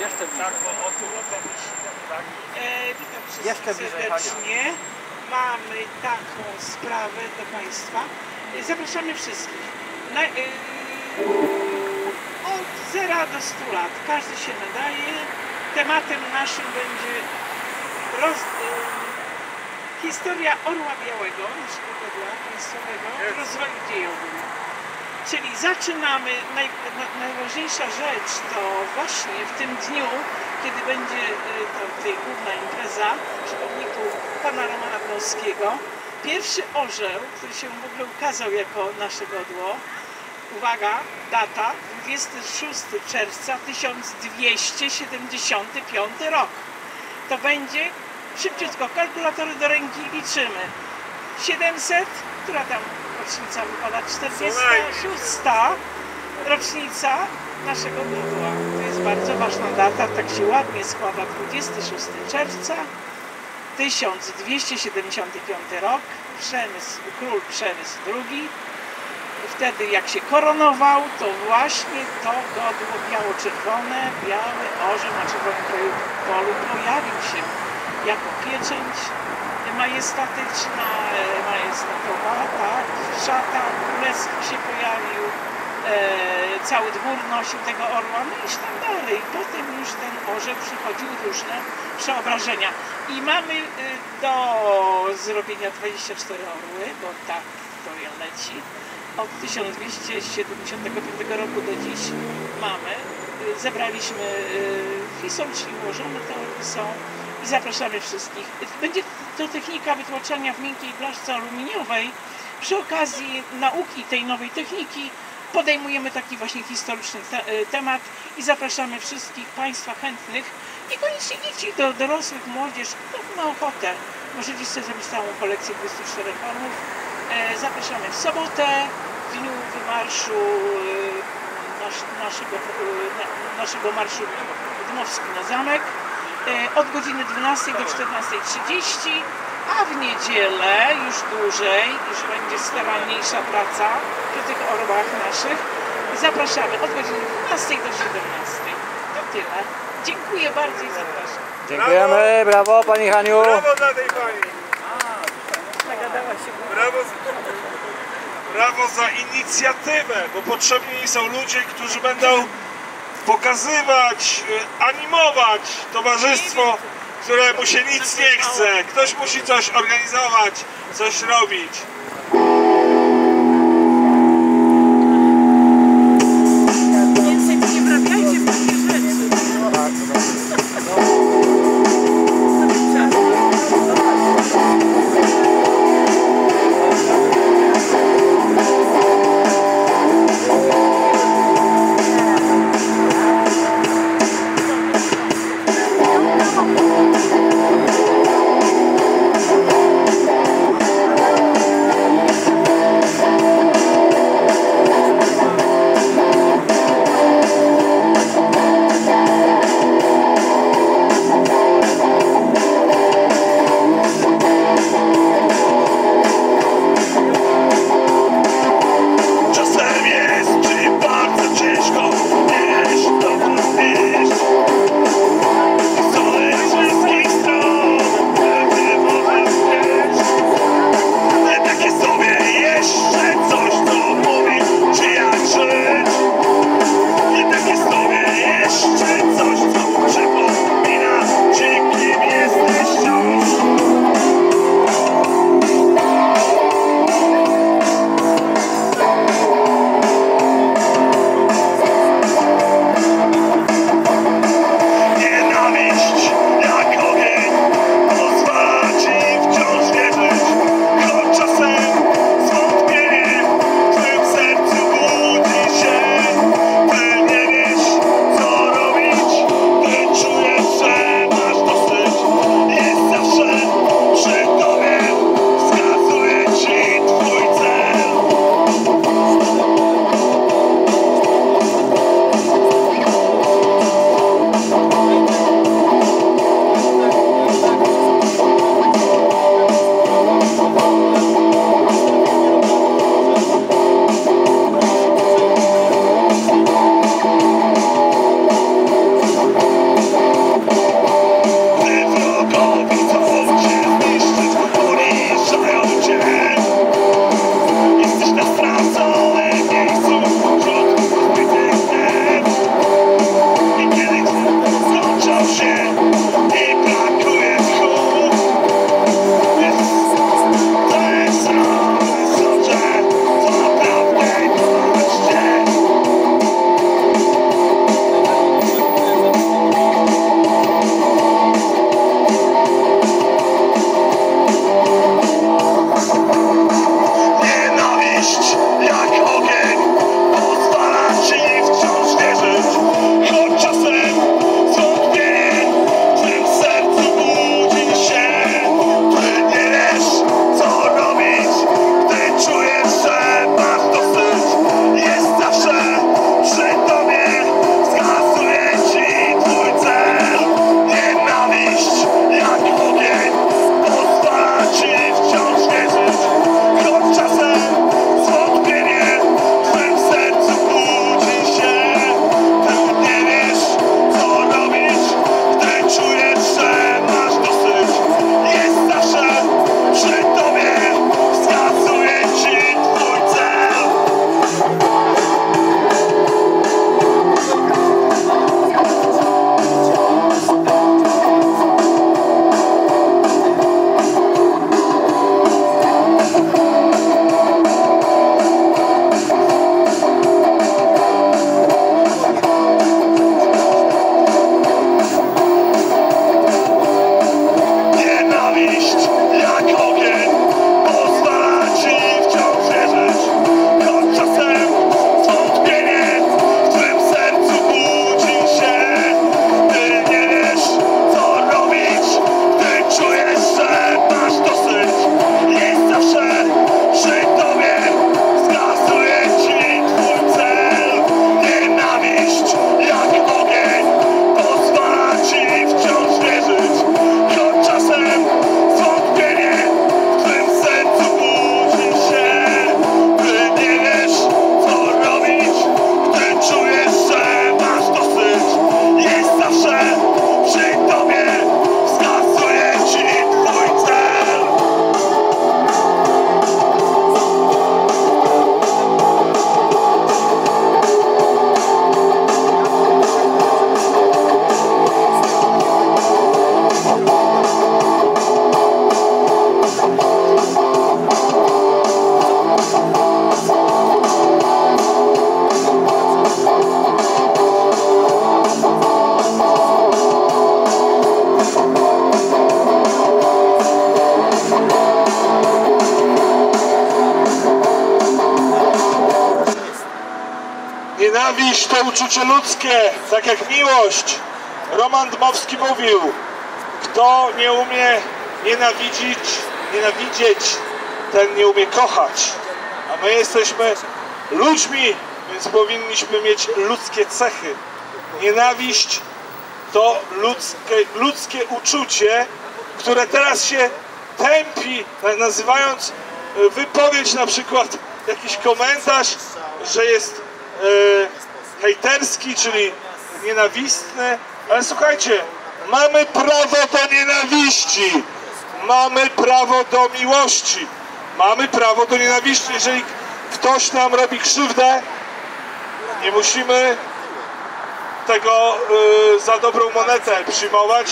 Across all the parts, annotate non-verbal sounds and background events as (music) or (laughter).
Jeszcze bliżej. Tak, bo o tu tak. E, witam wszystkich Jeszcze bliżej, serdecznie. Mamy taką sprawę do Państwa. E, Zapraszamy wszystkich. Na, e, od 0 do 100 lat. Każdy się nadaje. Tematem naszym będzie roz, e, historia Orła Białego, naszego godła państwowego, rozwoju dziejowym. Czyli zaczynamy, naj, na, najważniejsza rzecz to właśnie w tym dniu, kiedy będzie y, tutaj główna impreza przy pomniku pana Romana Dmowskiego. Pierwszy orzeł, który się w ogóle ukazał jako nasze godło, uwaga, data 26 czerwca 1275 rok. To będzie szybciutko, kalkulatory do ręki liczymy. 700, która tam rocznica wypada? 46 rocznica naszego godła. To jest bardzo ważna data, tak się ładnie składa. 26 czerwca 1275 rok, Przemysł, król Przemysł II. Wtedy jak się koronował, to właśnie to godło biało-czerwone, biały orzeł na czerwonym polu pojawił się jako pieczęć majestatyczna, e, majestatowa, tak, szata królewski się pojawił, e, cały dwór nosił tego orła, no i tam dalej. Potem już ten orzeł przychodził różne przeobrażenia. I mamy e, do zrobienia 24 orły, bo tak to leci. Od 1275 roku do dziś mamy. E, Zebraliśmy e, historycznie ułożone te orły są i zapraszamy wszystkich. Będzie to technika wytłaczania w miękkiej blaszce aluminiowej. Przy okazji nauki tej nowej techniki podejmujemy taki właśnie historyczny te e, temat i zapraszamy wszystkich Państwa chętnych, niekoniecznie dzieci, do dorosłych, młodzież, kto ma ochotę. Możecie sobie zrobić całą kolekcję 24 orłów. E, Zapraszamy w sobotę, w dniu wymarszu e, nasz, naszego, e, na- naszego marszu Dmowski na zamek od godziny 12 do 14.30, a w niedzielę już dłużej, już będzie staranniejsza praca przy tych orłach naszych. Zapraszamy od godziny 12 do 17. To tyle. Dziękuję bardzo i zapraszam. Dziękujemy, brawo Pani Haniu. Brawo dla tej pani. Nagadała się. Brawo, brawo za inicjatywę, bo potrzebni są ludzie, którzy będą pokazywać, y, animować towarzystwo, któremu się nic nie chce. Ktoś musi coś organizować, coś robić. shit. Uczucie ludzkie, tak jak miłość. Roman Dmowski mówił, kto nie umie nienawidzić, nienawidzieć, ten nie umie kochać. A my jesteśmy ludźmi, więc powinniśmy mieć ludzkie cechy. Nienawiść to ludzkie, ludzkie uczucie, które teraz się tępi, tak nazywając e, wypowiedź na przykład, jakiś komentarz, że jest e, hejterski, czyli nienawistny, ale słuchajcie, mamy prawo do nienawiści, mamy prawo do miłości, mamy prawo do nienawiści. Jeżeli ktoś nam robi krzywdę, nie musimy tego y, za dobrą monetę przyjmować.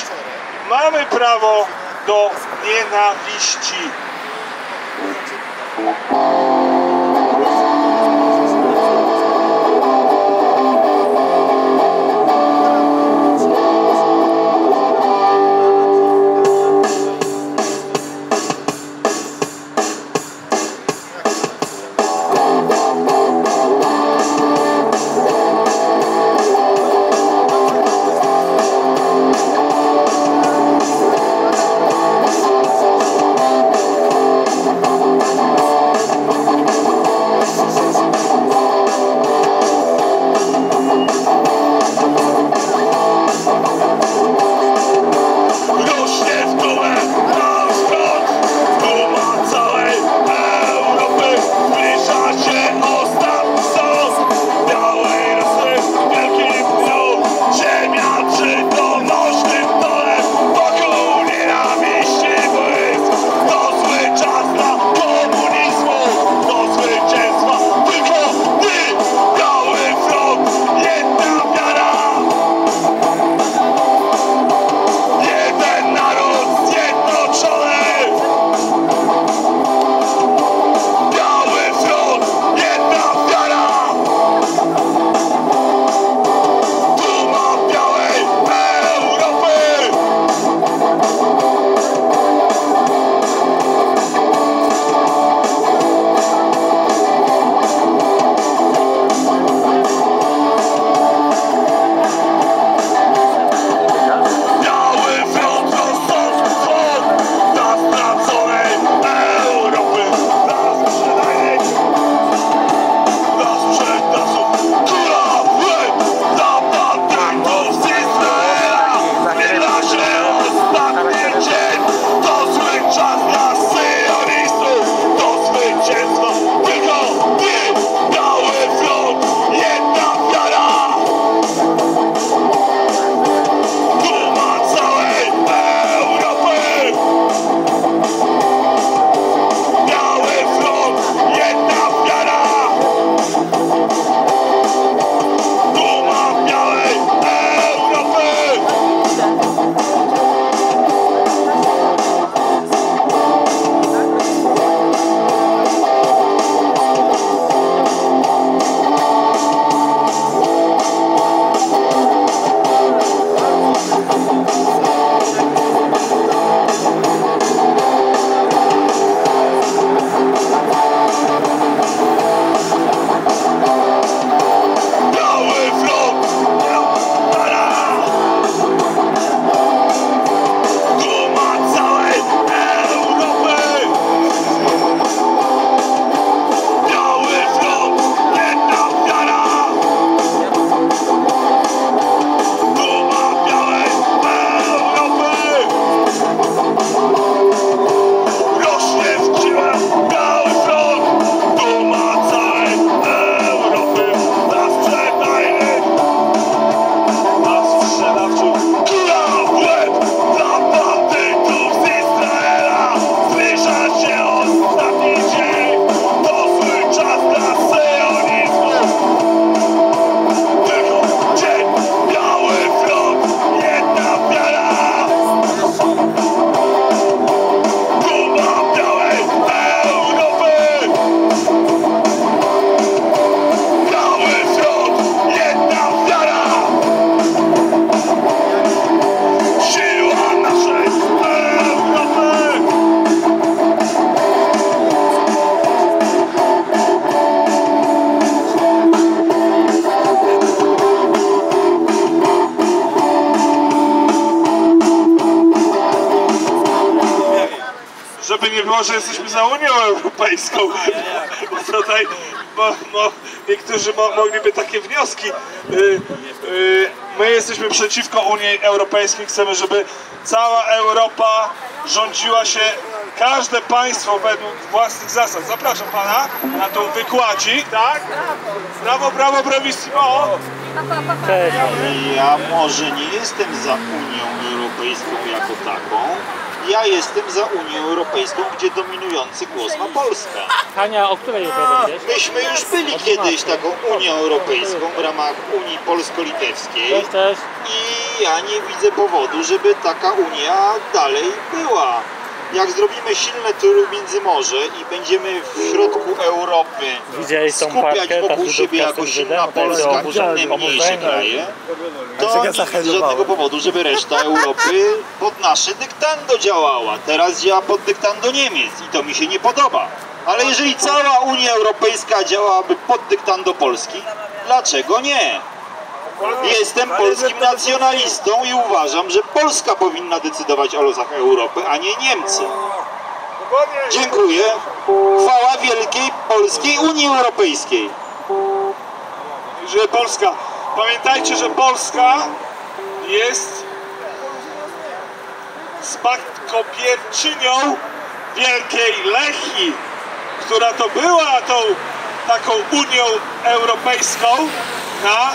Mamy prawo do nienawiści. Bo tutaj bo, bo niektórzy mo, mogliby takie wnioski. Y, y, my jesteśmy przeciwko Unii Europejskiej. Chcemy, żeby cała Europa rządziła się każde państwo według własnych zasad. Zapraszam pana na tą wykładzik, tak? Brawo, brawo, bravissimo! Cześć. Ja może nie jestem za Unią Europejską jako taką. Ja jestem za Unią Europejską, gdzie dominujący głos ma Polska. Hania, o której jutro będziesz? Myśmy już byli kiedyś taką Unią Europejską w ramach Unii Polsko-Litewskiej i ja nie widzę powodu, żeby taka Unia dalej była. Jak zrobimy silne Trójmiędzymorze i będziemy w środku Europy Widziałeś tą skupiać parkę, wokół siebie z jako silna Polska inne mniejsze kraje, to nie widzę żadnego powodu, żeby reszta (laughs) Europy pod nasze dyktando działała. Teraz działa pod dyktando Niemiec i to mi się nie podoba. Ale jeżeli cała Unia Europejska działałaby pod dyktando Polski, dlaczego nie? Jestem polskim nacjonalistą i uważam, że Polska powinna decydować o losach Europy, a nie Niemcy. Dziękuję. Chwała Wielkiej Polskiej Unii Europejskiej. że Polska. Pamiętajcie, że Polska jest spadkobierczynią Wielkiej Lechii, która to była tą taką Unią Europejską na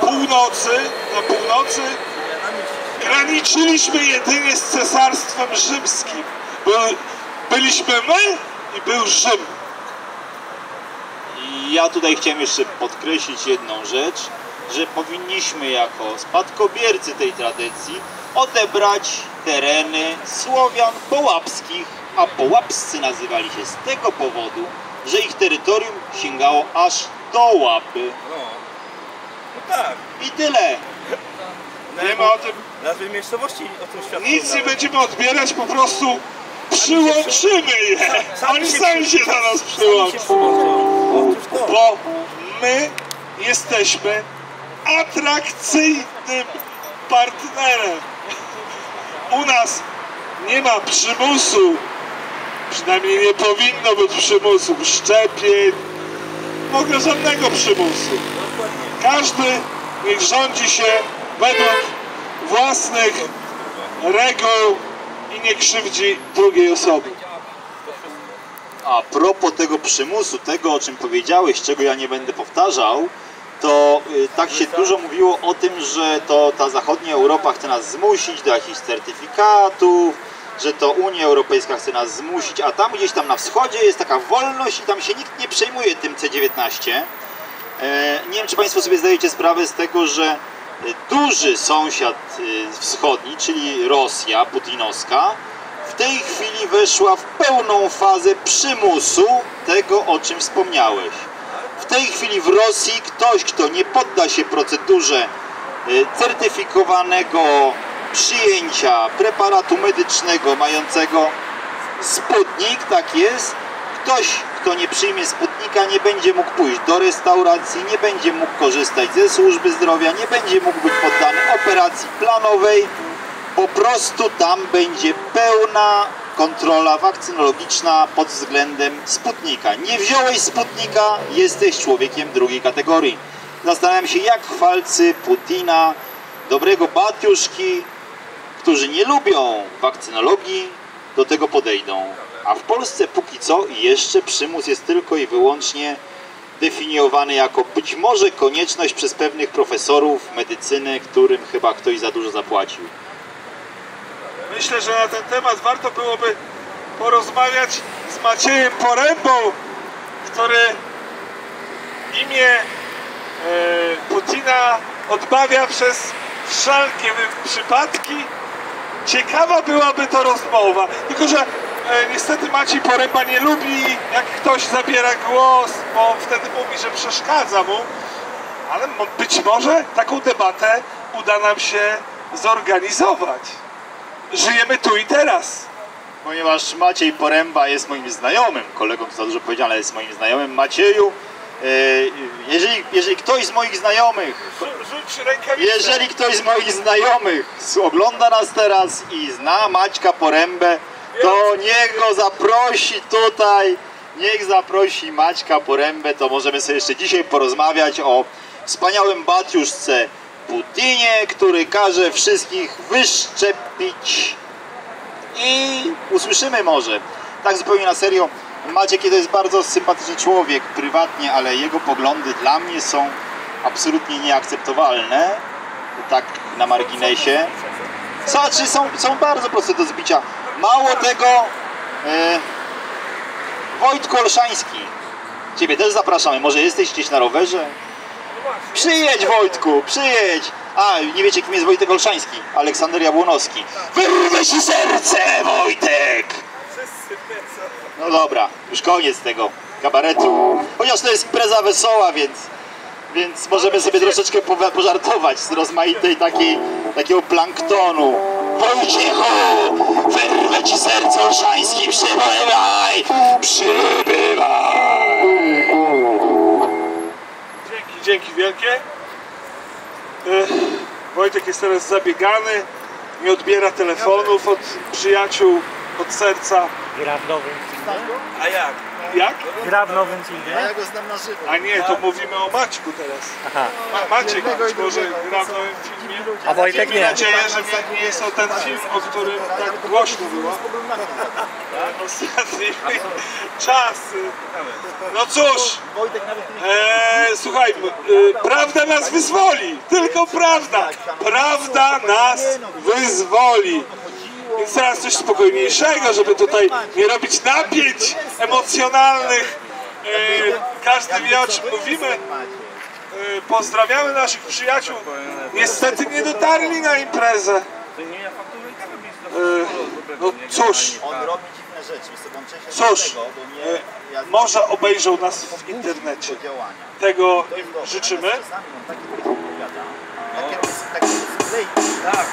północy, na północy graniczyliśmy jedynie z Cesarstwem Rzymskim. By, byliśmy my i był Rzym. I ja tutaj chciałem jeszcze podkreślić jedną rzecz, że powinniśmy jako spadkobiercy tej tradycji odebrać tereny Słowian połapskich, a połapscy nazywali się z tego powodu, że ich terytorium sięgało aż do Łapy. Tak, I tyle. Nie ma o tym nazwy miejscowości o tym świadczą. Nic nie będziemy odbierać, po prostu przyłączymy je. Sami Oni sami się do nas przyłączą. Bo my jesteśmy atrakcyjnym partnerem. U nas nie ma przymusu, przynajmniej nie powinno być przymusu, szczepień, w ogóle żadnego przymusu. Każdy niech rządzi się według własnych reguł i nie krzywdzi drugiej osoby. A propos tego przymusu, tego o czym powiedziałeś, czego ja nie będę powtarzał, to y, tak się dużo mówiło o tym, że to ta zachodnia Europa chce nas zmusić do jakichś certyfikatów, że to Unia Europejska chce nas zmusić, a tam gdzieś tam na wschodzie jest taka wolność i tam się nikt nie przejmuje tym C19. E, Nie wiem, czy Państwo sobie zdajecie sprawę z tego, że e, duży sąsiad e, wschodni, czyli Rosja putinowska, w tej chwili weszła w pełną fazę przymusu tego, o czym wspomniałeś. W tej chwili w Rosji ktoś, kto nie podda się procedurze certyfikowanego przyjęcia preparatu medycznego mającego Sputnik, tak jest. Ktoś, kto nie przyjmie Sputnika, nie będzie mógł pójść do restauracji, nie będzie mógł korzystać ze służby zdrowia, nie będzie mógł być poddany operacji planowej. Po prostu tam będzie pełna kontrola wakcynologiczna pod względem Sputnika. Nie wziąłeś Sputnika, jesteś człowiekiem drugiej kategorii. Zastanawiam się, jak chwalcy Putina, dobrego Batiuszki, którzy nie lubią wakcynologii, do tego podejdą. A w Polsce póki co jeszcze przymus jest tylko i wyłącznie definiowany jako być może konieczność przez pewnych profesorów medycyny, którym chyba ktoś za dużo zapłacił. Myślę, że na ten temat warto byłoby porozmawiać z Maciejem Porębą, który imię e, Putina odbawia przez wszelkie przypadki. Ciekawa byłaby to rozmowa, tylko że niestety Maciej Poręba nie lubi, jak ktoś zabiera głos, bo wtedy mówi, że przeszkadza mu. Ale być może taką debatę uda nam się zorganizować. Żyjemy tu i teraz. Ponieważ Maciej Poręba jest moim znajomym, kolegą to za dużo powiedziane, ale jest moim znajomym. Macieju, e, jeżeli, jeżeli ktoś z moich znajomych. Jeżeli ktoś z moich znajomych ogląda nas teraz i zna Maćka Porębę, to niech go zaprosi tutaj, niech zaprosi Maćka Porębę, to możemy sobie jeszcze dzisiaj porozmawiać o wspaniałym Batiuszce Putinie, który każe wszystkich wyszczepić. I usłyszymy może, tak zupełnie na serio, Maciek to jest bardzo sympatyczny człowiek prywatnie, ale jego poglądy dla mnie są absolutnie nieakceptowalne, tak na marginesie. Znaczy są, są bardzo proste do zbicia. Mało tego, e, Olszański, Ciebie też zapraszamy, może jesteś gdzieś na rowerze? Przyjedź Wojtku, przyjedź! A, nie wiecie kim jest Wojtek Olszański? Aleksander Jabłonowski. Wyrwę ci serce, Wojtek! No dobra, już koniec tego kabaretu. Chociaż to jest impreza wesoła, więc, więc możemy sobie troszeczkę pożartować z rozmaitej takiej, takiego planktonu. Wojciechu, wyrwę ci serce Olszański, przybywaj! Przybywaj! Dzięki, dzięki wielkie. Ech, Wojtek jest teraz zabiegany, nie odbiera telefonów od przyjaciół, od serca. Gra w nowym filmie. A jak? Jak? Gra w nowym filmie. Ja go znam na żywo. A nie, to mówimy o Maćku teraz. Aha. Ma, Maciek być może gra w nowym filmie. A Wojtek nie. nadzieję, że nie, nie jest to ten film, o którym tak głośno było. Ostatni czasy. No cóż, e, słuchaj, e, prawda nas wyzwoli, tylko prawda. Prawda nas wyzwoli. Więc teraz coś spokojniejszego, żeby tutaj nie robić napięć emocjonalnych. E, każdy wie o czym mówimy. E, Pozdrawiamy naszych przyjaciół. Niestety nie dotarli na imprezę. Tak E, No cóż, Cóż, może obejrzał nas w internecie. Tego życzymy. Tak,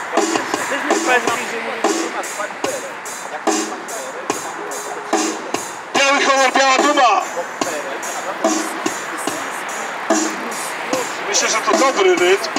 pewni, że nie Biały kolor, biała duma! Myślę, że to dobry rytm.